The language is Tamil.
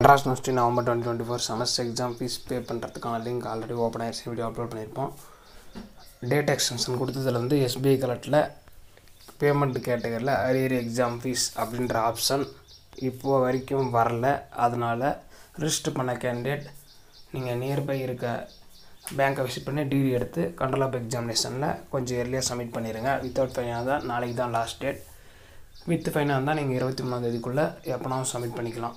Madras university November twenty twenty four semester exam fees pay பண்ணுறதுக்கான லிங்க் ஆல்ரெடி ஓப்பன் ஆயிடுச்சு. வீடியோ அப்லோட் பண்ணியிருப்போம். டேட் எக்ஸ்டென்ஷன் கொடுத்ததுல வந்து எஸ்பிஐ கலெக்டில் பேமெண்ட் கேட்டகரியில் அரியர் எக்ஸாம் ஃபீஸ் அப்படின்ற ஆப்ஷன் இப்போ வரைக்கும் வரல. அதனால் ரிஜிஸ்டர் பண்ண கேண்டிடேட் நீங்கள் நியர்பை இருக்க பேங்க்கை விசிட் பண்ணி டிகிரி எடுத்து கண்ட்ரோல் ஆஃப் எக்ஸாமினேஷனில் கொஞ்சம் இயர்லியாக சப்மிட் பண்ணிடுங்க வித்தவுட் ஃபைனாக தான் நாளைக்கு தான் லாஸ்ட் டேட் வித் ஃபைனாக இருந்தால் நீங்கள் இருபத்தி மூணாந்தேதிக்குள்ளே எப்போனாலும் சப்மிட் பண்ணிக்கலாம்.